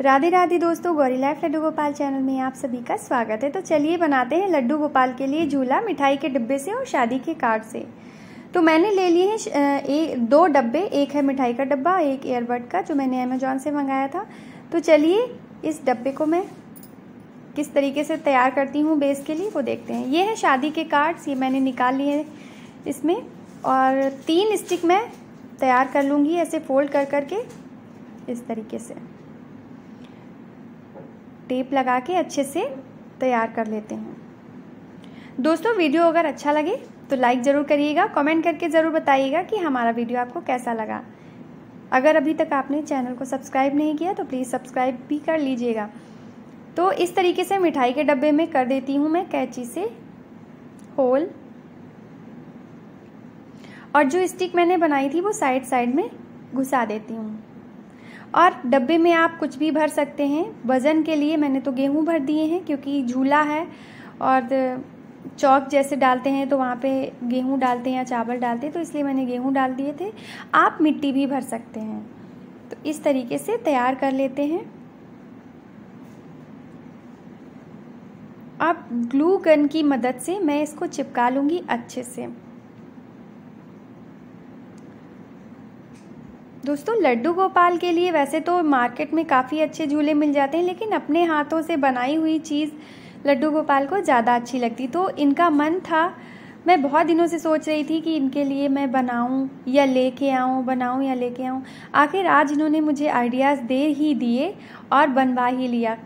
राधे राधे दोस्तों, Gauri life Laddu Gopal channel में आप सभी का स्वागत है। तो चलिए बनाते हैं लड्डू गोपाल के लिए झूला मिठाई के डिब्बे से और शादी के कार्ड से। तो मैंने ले लिए हैं दो डब्बे, एक है मिठाई का डब्बा, एक एयरबड का जो मैंने अमेजोन से मंगाया था। तो चलिए इस डब्बे को मैं किस तरीके से तैयार करती हूँ बेस के लिए वो देखते हैं। ये है शादी के कार्ड्स, ये मैंने निकाल लिए इसमें और तीन स्टिक मैं तैयार कर लूँगी ऐसे फोल्ड कर करके इस तरीके से। टेप लगा के अच्छे से तैयार कर लेते हैं। दोस्तों, वीडियो अगर अच्छा लगे तो लाइक ज़रूर करिएगा कमेंट करके ज़रूर बताइएगा कि हमारा वीडियो आपको कैसा लगा। अगर अभी तक आपने चैनल को सब्सक्राइब नहीं किया तो प्लीज़ सब्सक्राइब भी कर लीजिएगा। तो इस तरीके से मिठाई के डब्बे में कर देती हूँ मैं कैची से होल। और जो स्टिक मैंने बनाई थी वो साइड साइड में घुसा देती हूँ। और डब्बे में आप कुछ भी भर सकते हैं। वज़न के लिए मैंने तो गेहूँ भर दिए हैं, क्योंकि झूला है और चौक जैसे डालते हैं तो वहाँ पे गेहूँ डालते हैं या चावल डालते हैं तो इसलिए मैंने गेहूँ डाल दिए थे। आप मिट्टी भी भर सकते हैं। तो इस तरीके से तैयार कर लेते हैं। अब ग्लू गन की मदद से मैं इसको चिपका लूँगी अच्छे से। दोस्तों, लड्डू गोपाल के लिए वैसे तो मार्केट में काफ़ी अच्छे झूले मिल जाते हैं, लेकिन अपने हाथों से बनाई हुई चीज़ लड्डू गोपाल को ज़्यादा अच्छी लगती। तो इनका मन था, मैं बहुत दिनों से सोच रही थी कि इनके लिए मैं बनाऊँ या लेके आऊँ, बनाऊँ या लेके आऊँ। आखिर आज इन्होंने मुझे आइडियाज़ दे ही दिए और बनवा ही लिया।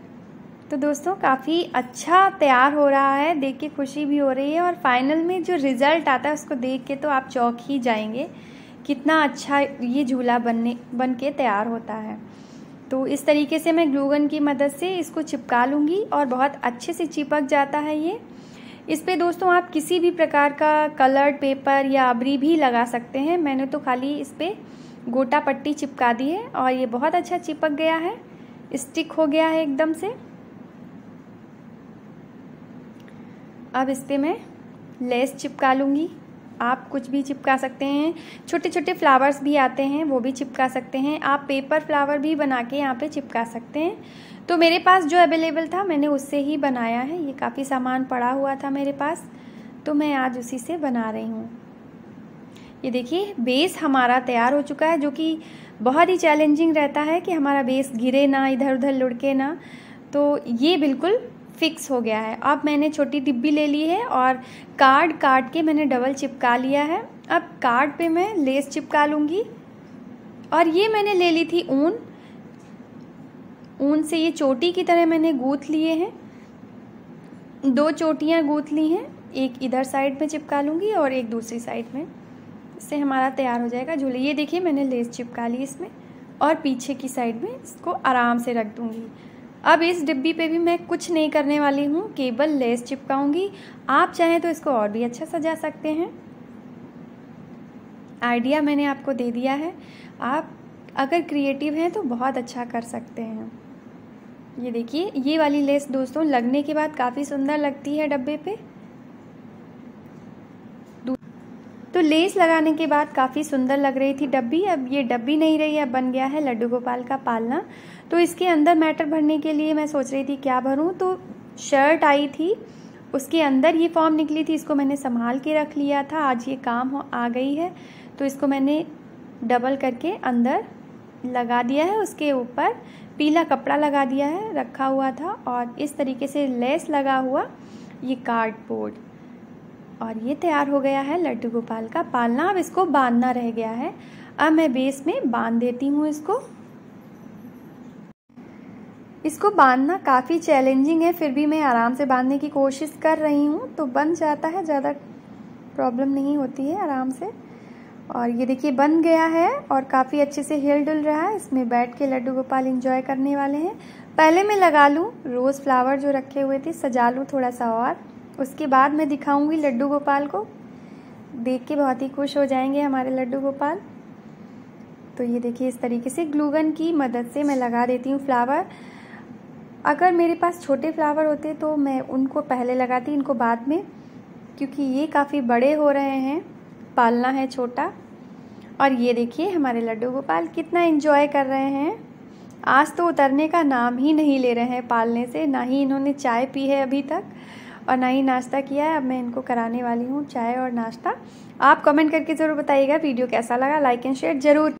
तो दोस्तों, काफ़ी अच्छा तैयार हो रहा है, देख के खुशी भी हो रही है और फाइनल में जो रिज़ल्ट आता है, उसको देख के तो आप चौक ही जाएँगे। कितना अच्छा ये झूला बनने बन के तैयार होता है। तो इस तरीके से मैं ग्लूगन की मदद से इसको चिपका लूँगी और बहुत अच्छे से चिपक जाता है ये। इस पे दोस्तों आप किसी भी प्रकार का कलर्ड पेपर या अबरी भी लगा सकते हैं। मैंने तो खाली इस पर गोटा पट्टी चिपका दी है और ये बहुत अच्छा चिपक गया है। स्टिक हो गया है एकदम से। अब इस पर मैं लेस चिपका लूँगी। आप कुछ भी चिपका सकते हैं। छोटे छोटे फ्लावर्स भी आते हैं, वो भी चिपका सकते हैं। आप पेपर फ्लावर भी बना के यहाँ पे चिपका सकते हैं। तो मेरे पास जो अवेलेबल था, मैंने उससे ही बनाया है। ये काफ़ी सामान पड़ा हुआ था मेरे पास तो मैं आज उसी से बना रही हूँ। ये देखिए बेस हमारा तैयार हो चुका है, जो कि बहुत ही चैलेंजिंग रहता है कि हमारा बेस गिरे ना इधर उधर लुढ़के ना। तो ये बिल्कुल फिक्स हो गया है। अब मैंने छोटी डिब्बी ले ली है और कार्ड काट के मैंने डबल चिपका लिया है। अब कार्ड पे मैं लेस चिपका लूँगी। और ये मैंने ले ली थी ऊन। ऊन से ये चोटी की तरह मैंने गूथ लिए हैं। दो चोटियाँ गूँथ ली हैं। एक इधर साइड में चिपका लूँगी और एक दूसरी साइड में। इससे हमारा तैयार हो जाएगा। झूले, ये देखिए मैंने लेस चिपका ली इसमें। और पीछे की साइड में इसको आराम से रख दूँगी। अब इस डिब्बी पे भी मैं कुछ नहीं करने वाली हूँ, केवल लेस चिपकाऊँगी। आप चाहें तो इसको और भी अच्छा सजा सकते हैं। आइडिया मैंने आपको दे दिया है। आप अगर क्रिएटिव हैं तो बहुत अच्छा कर सकते हैं। ये देखिए, ये वाली लेस दोस्तों, लगने के बाद काफ़ी सुंदर लगती है डब्बे पे। तो लेस लगाने के बाद काफ़ी सुंदर लग रही थी डब्बी। अब ये डब्बी नहीं रही, अब बन गया है लड्डू गोपाल का पालना। तो इसके अंदर मैटर भरने के लिए मैं सोच रही थी क्या भरूँ। तो शर्ट आई थी, उसके अंदर ये फॉर्म निकली थी, इसको मैंने संभाल के रख लिया था। आज ये काम हो, आ गई है। तो इसको मैंने डबल करके अंदर लगा दिया है, उसके ऊपर पीला कपड़ा लगा दिया है, रखा हुआ था। और इस तरीके से लेस लगा हुआ ये कार्डबोर्ड और ये तैयार हो गया है लड्डू गोपाल का पालना। अब इसको बांधना रह गया है। अब मैं बेस में बाँध देती हूँ इसको। इसको बांधना काफ़ी चैलेंजिंग है, फिर भी मैं आराम से बांधने की कोशिश कर रही हूँ। तो बन जाता है, ज़्यादा प्रॉब्लम नहीं होती है आराम से। और ये देखिए बन गया है और काफ़ी अच्छे से हिल डुल रहा है। इसमें बैठ के लड्डू गोपाल इंजॉय करने वाले हैं। पहले मैं लगा लूँ रोज़ फ्लावर जो रखे हुए थे, सजा लूँ थोड़ा सा और। उसके बाद मैं दिखाऊँगी लड्डू गोपाल को। देख के बहुत ही खुश हो जाएँगे हमारे लड्डू गोपाल। तो ये देखिए, इस तरीके से ग्लूगन की मदद से मैं लगा देती हूँ फ्लावर। अगर मेरे पास छोटे फ्लावर होते तो मैं उनको पहले लगाती, इनको बाद में, क्योंकि ये काफ़ी बड़े हो रहे हैं, पालना है छोटा। और ये देखिए, हमारे लड्डू गोपाल कितना इन्जॉय कर रहे हैं। आज तो उतरने का नाम ही नहीं ले रहे हैं पालने से, ना ही इन्होंने चाय पी है अभी तक। और ना ही नाश्ता किया है, अब मैं इनको कराने वाली हूँ चाय और नाश्ता। आप कमेंट करके ज़रूर बताइएगा वीडियो कैसा लगा लाइक एंड शेयर ज़रूर।